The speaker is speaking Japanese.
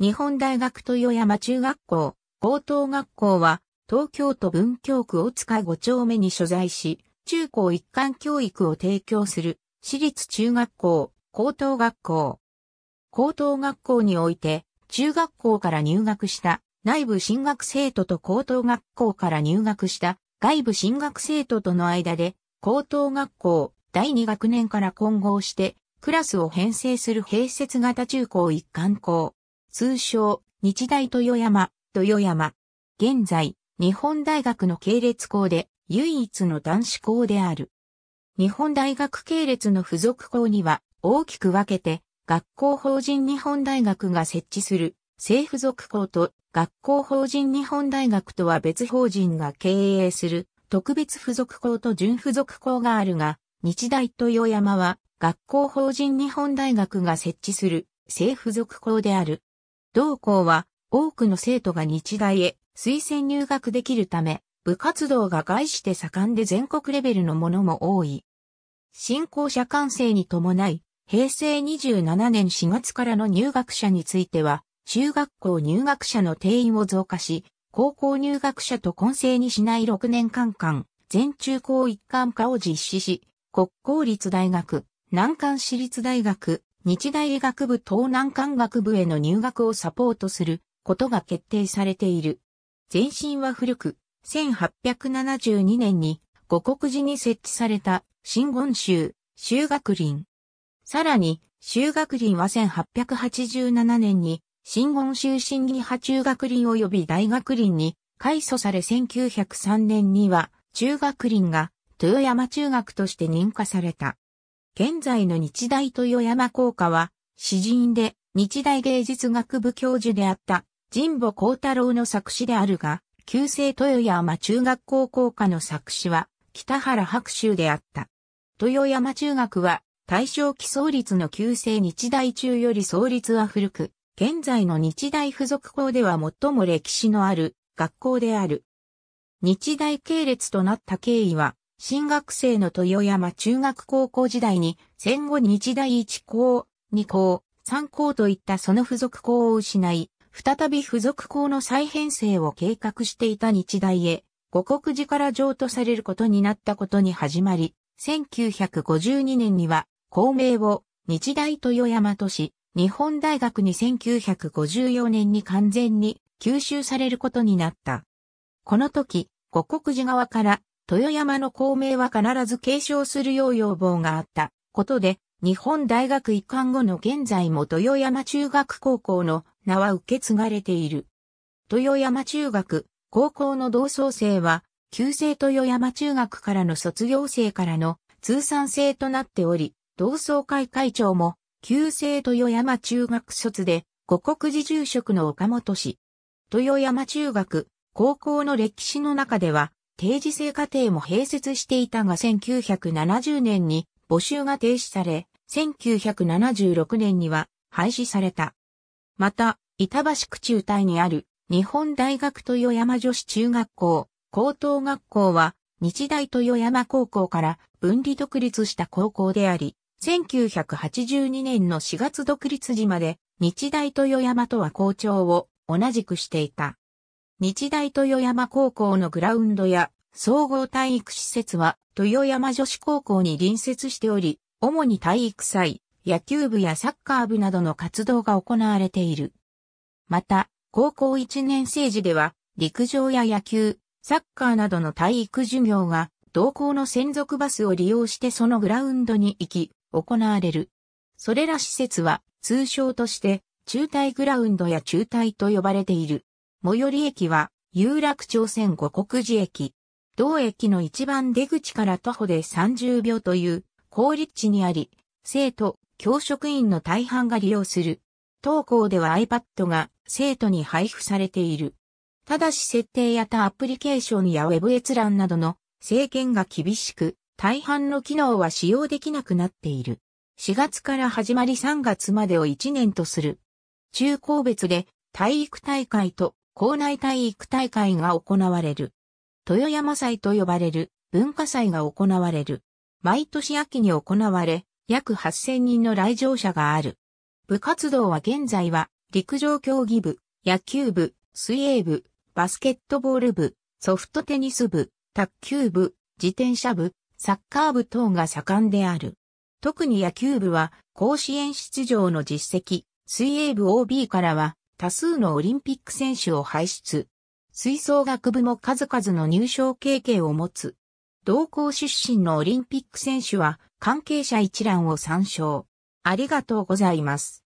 日本大学豊山中学校、高等学校は、東京都文京区大塚5丁目に所在し、中高一貫教育を提供する、私立中学校、高等学校。高等学校において、中学校から入学した内部進学生徒と高等学校から入学した外部進学生徒との間で、高等学校第2学年から混合して、クラスを編成する併設型中高一貫校。通称、日大豊山、豊山。現在、日本大学の系列校で唯一の男子校である。日本大学系列の付属校には大きく分けて学校法人日本大学が設置する政府属校と学校法人日本大学とは別法人が経営する特別付属校と準付属校があるが、日大豊山は学校法人日本大学が設置する政府属校である。同校は多くの生徒が日大へ推薦入学できるため、部活動が外して盛んで全国レベルのものも多い。新校舎完成に伴い、平成27年4月からの入学者については、中学校入学者の定員を増加し、高校入学者と混成にしない6年間間、全中高一貫化を実施し、国公立大学、南関市立大学、日大医学部東南関学部への入学をサポートすることが決定されている。前身は古く、1872年に五国寺に設置された新言宗、修学林。さらに、修学林は1887年に新言宗審議派中学林及び大学林に改祖され1903年には中学林が豊山中学として認可された。現在の日大豊山校歌は詩人で日大芸術学部教授であった神保幸太郎の作詞であるが、旧制豊山中学校校歌の作詞は北原白秋であった。豊山中学は大正期創立の旧制日大中より創立は古く、現在の日大附属校では最も歴史のある学校である。日大系列となった経緯は、新学生の豊山中学高校時代に戦後日大1校、2校、3校といったその附属校を失い、再び付属校の再編成を計画していた日大へ、五国寺から譲渡されることになったことに始まり、1952年には、校名を日大豊山都市、日本大学に1954年に完全に吸収されることになった。この時、五国寺側から豊山の校名は必ず継承するよう要望があったことで、日本大学一貫後の現在も豊山中学高校の名は受け継がれている。豊山中学、高校の同窓生は、旧制豊山中学からの卒業生からの通算制となっており、同窓会会長も、旧制豊山中学卒で、五国寺住職の岡本氏。豊山中学、高校の歴史の中では、定時制課程も併設していたが1970年に募集が停止され、1976年には廃止された。また、板橋区中隊にある日本大学豊山女子中学校、高等学校は日大豊山高校から分離独立した高校であり、1982年の4月独立時まで日大豊山とは校長を同じくしていた。日大豊山高校のグラウンドや総合体育施設は豊山女子高校に隣接しており、主に体育祭、野球部やサッカー部などの活動が行われている。また、高校1年生時では、陸上や野球、サッカーなどの体育授業が、同校の専属バスを利用してそのグラウンドに行き、行われる。それら施設は、通称として、中体グラウンドや中体と呼ばれている。最寄り駅は、有楽町線五国寺駅。同駅の一番出口から徒歩で30秒という、高立地にあり、生徒、教職員の大半が利用する。当校では iPad が生徒に配布されている。ただし設定や他アプリケーションやウェブ閲覧などの制限が厳しく、大半の機能は使用できなくなっている。4月から始まり3月までを1年とする。中高別で体育大会と校内体育大会が行われる。豊山祭と呼ばれる文化祭が行われる。毎年秋に行われ、約8000人の来場者がある。部活動は現在は陸上競技部、野球部、水泳部、バスケットボール部、ソフトテニス部、卓球部、自転車部、サッカー部等が盛んである。特に野球部は甲子園出場の実績、水泳部 OB からは多数のオリンピック選手を輩出。吹奏楽部も数々の入賞経験を持つ。同校出身のオリンピック選手は関係者一覧を参照。ありがとうございます。